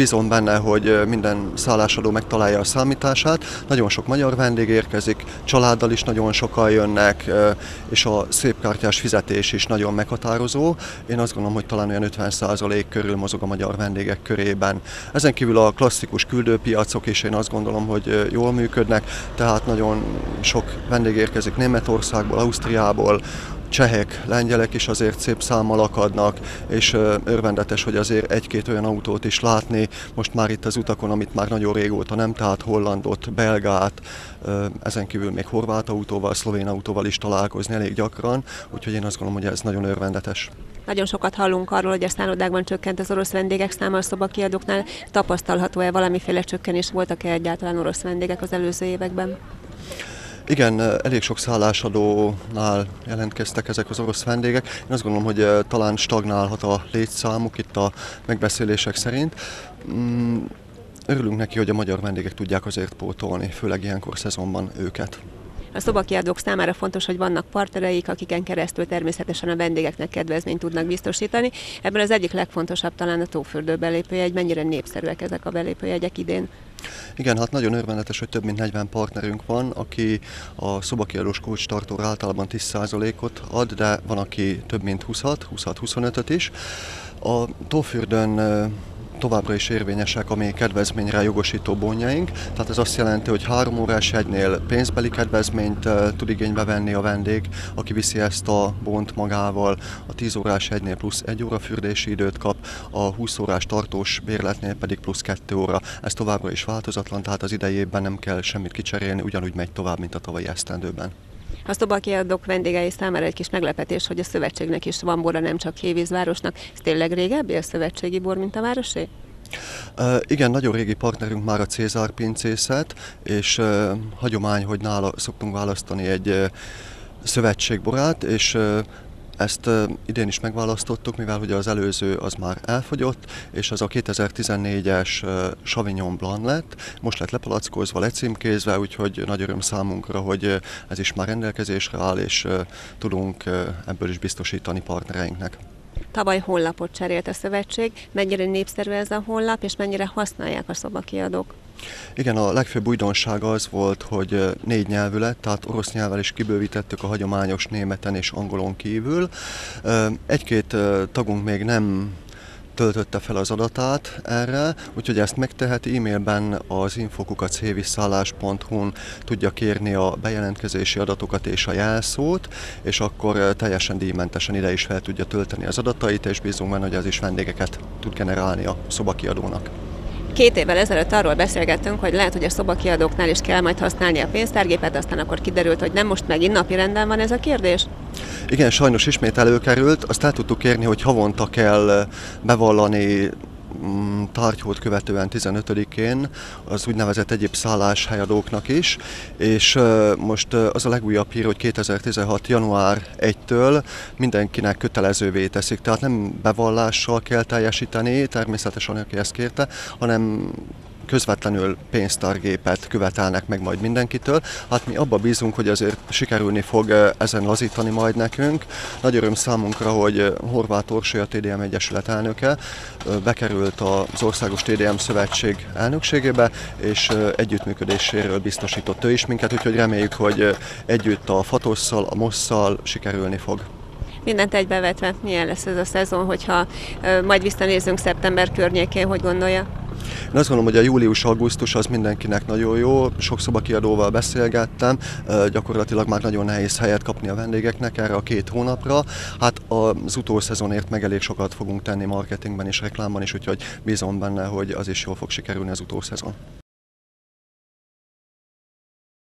bízom benne, hogy minden szállásadó megtalálja a számítását. Nagyon sok magyar vendég érkezik, családdal is nagyon sokan jönnek, és a szépkártyás fizetés is nagyon meghatározó. Én azt gondolom, hogy talán olyan 50% körül mozog a magyar vendégek körében. Ezen kívül a klasszikus küldőpiacok is én azt gondolom, hogy jól működnek, tehát nagyon sok vendég érkezik Németországból, Ausztriából, csehek, lengyelek is azért szép számmal akadnak, és örvendetes, hogy azért egy-két olyan autót is látni, most már itt az utakon, amit már nagyon régóta nem, tehát hollandot, belgát, ezen kívül még horvát autóval, szlovén autóval is találkozni elég gyakran, úgyhogy én azt gondolom, hogy ez nagyon örvendetes. Nagyon sokat hallunk arról, hogy a szállodákban csökkent az orosz vendégek száma a szobakiadóknál. Tapasztalható-e valamiféle csökkenés? Voltak-e egyáltalán orosz vendégek az előző években? Igen, elég sok szállásadónál jelentkeztek ezek az orosz vendégek. Én azt gondolom, hogy talán stagnálhat a létszámuk itt a megbeszélések szerint. Mm, örülünk neki, hogy a magyar vendégek tudják azért pótolni, főleg ilyenkor szezonban őket. A szobakiadók számára fontos, hogy vannak partnereik, akiken keresztül természetesen a vendégeknek kedvezményt tudnak biztosítani. Ebben az egyik legfontosabb talán a tófürdő belépőjegy. Mennyire népszerűek ezek a belépőjegyek idén? Igen, hát nagyon örvendetes, hogy több mint 40 partnerünk van, aki a szobakiadós kulcstartóra általában 10%-ot ad, de van, aki több mint 20-at, 20-25-öt is. A tófürdőn továbbra is érvényesek a mi kedvezményre jogosító bonjaink, tehát ez azt jelenti, hogy három órás hegynél pénzbeli kedvezményt tud igénybe venni a vendég, aki viszi ezt a bont magával, a 10 órás hegynél plusz egy óra fürdési időt kap, a 20 órás tartós bérletnél pedig plusz 2 óra. Ez továbbra is változatlan, tehát az idejében nem kell semmit kicserélni, ugyanúgy megy tovább, mint a tavalyi esztendőben. A szobakiadók vendégei számára egy kis meglepetés, hogy a szövetségnek is van bora, nem csak Hévízvárosnak. Ez tényleg régebbi a szövetségi bor, mint a városé? Uh, igen, nagyon régi partnerünk már a Cézár pincészet, és uh, hagyomány, hogy nála szoktunk választani egy uh, szövetségborát, és ezt idén is megválasztottuk, mivel hogy az előző az már elfogyott, és az a 2014-es uh, Savignon Blanc lett, most lett lepalackozva, lecímkézve, úgyhogy nagy öröm számunkra, hogy ez is már rendelkezésre áll, és tudunk ebből is biztosítani partnereinknek. Tavaly honlapot cserélt a szövetség. Mennyire népszerű ez a honlap, és mennyire használják a szobakiadók? Igen, a legfőbb újdonság az volt, hogy négy nyelvű lett, tehát orosz nyelvvel is kibővítettük a hagyományos németen és angolon kívül. Egy-két tagunk még nem töltötte fel az adatát erre, úgyhogy ezt megteheti e-mailben az infokukachhéviszállás.hu-n tudja kérni a bejelentkezési adatokat és a jelszót, és akkor teljesen díjmentesen ide is fel tudja tölteni az adatait, és bízunk benne, hogy ez is vendégeket tud generálni a szobakiadónak. Két évvel ezelőtt arról beszélgettünk, hogy lehet, hogy a szobakiadóknál is kell majd használni a pénztárgépet, aztán akkor kiderült, hogy nem most megint napi renden van ez a kérdés? Igen, sajnos ismét előkerült. Azt el tudtuk kérni, hogy havonta kell bevallani mm, tárgyhót követően 15-én az úgynevezett egyéb szálláshelyadóknak is, és most az a legújabb hír, hogy 2016. január 1-től mindenkinek kötelezővé teszik, tehát nem bevallással kell teljesíteni, természetesen aki ezt kérte, hanem közvetlenül pénztárgépet követelnek meg majd mindenkitől. Hát mi abba bízunk, hogy azért sikerülni fog ezen lazítani majd nekünk. Nagy öröm számunkra, hogy Horváth Orsi, a TDM Egyesület elnöke bekerült az Országos TDM Szövetség elnökségébe, és együttműködéséről biztosított ő is minket, úgyhogy reméljük, hogy együtt a Fatosszal, a Mosszal sikerülni fog mindent egybevetve, milyen lesz ez a szezon, hogyha majd visszanézünk szeptember környékén, hogy gondolja? Én azt gondolom, hogy a július-augusztus az mindenkinek nagyon jó, sok szobakiadóval beszélgettem, gyakorlatilag már nagyon nehéz helyet kapni a vendégeknek erre a két hónapra. Hát az utószezonért meg elég sokat fogunk tenni marketingben és reklámban is, úgyhogy bízom benne, hogy az is jól fog sikerülni az utószezon.